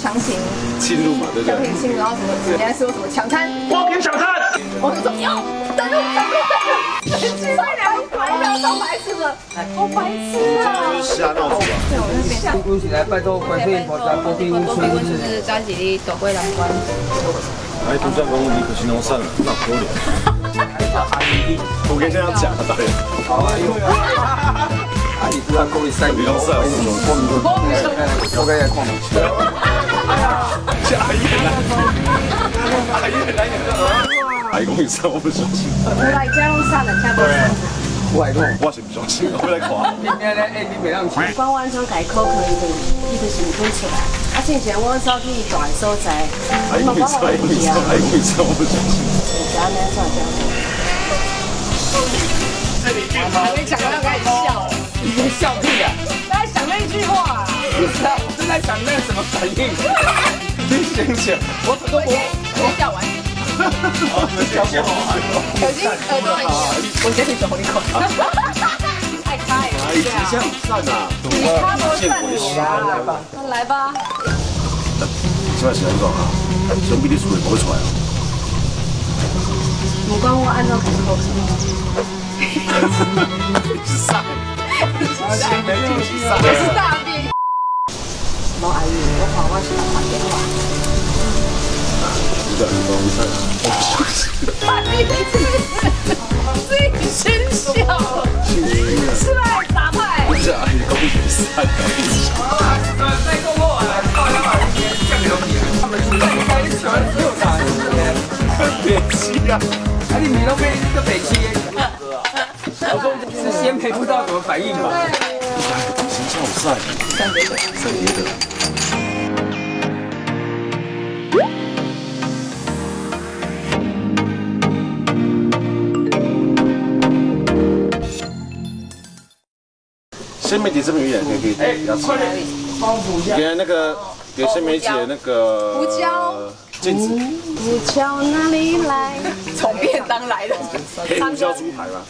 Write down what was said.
强行侵入嘛，对不对？强行侵入，然后什么人家说什么抢餐，光凭抢餐，我就说有，登录登录登录，去快点，快点，超白痴的，好白痴啊！瞎闹主啊！辛苦起来，拜托观世音菩萨保庇我们村是早起的躲归难关。哎，独占公务你可惜弄散了，那可怜。我跟你这样讲啊，大人。啊，你知道各位三米弄散，光明说，我该来看你。阿姨来，阿姨来，阿姨讲你散我不相信。我来家拢散了，差不多。我来讲，我我来看。你明咧，哎，你袂当去。关完装改口可以的，伊就是唔肯出来。啊，之前我走去大的所在，阿姨讲你散，阿姨讲你散，阿姨讲你散，我不相信。家呢，这样还没讲到要开始笑，你笑屁啊！在想那句话。在想那个什么反应。你想想，我怎么我我笑完。好，你笑不好。已经耳朵我先去找你口。太开了，阿姨形象散啊，你看我散你啊！那来吧。现在是安怎啊？想比你出来哦。不管我按照口口是散，先没就是散。我是大便。冇阿姨，我话我是打电话。你笑。是来打牌。不是阿姨讲你散的。再过后啊，到两百天，下面都你，他们是应该喜欢只有啥？别气啊！啊，你米都被这北七，是先培不知道怎么反应吧？形象散，散别的，散别的。先梅姐这边有点可以可以可以，要吃。帮补一下。给那个给先梅姐那个胡椒镜子，胡椒哪里来？从便当来的。黑胡椒猪排吧。